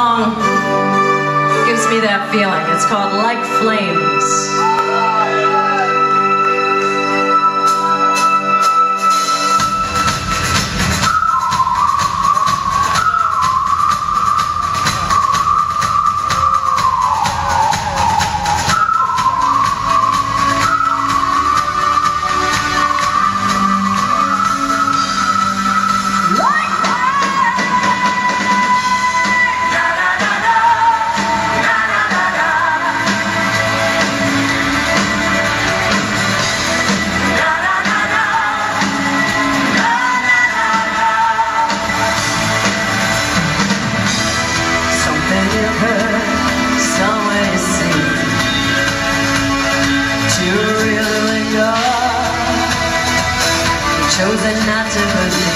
song gives me that feeling. It's called Like Flames. Chosen not to believe.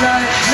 Like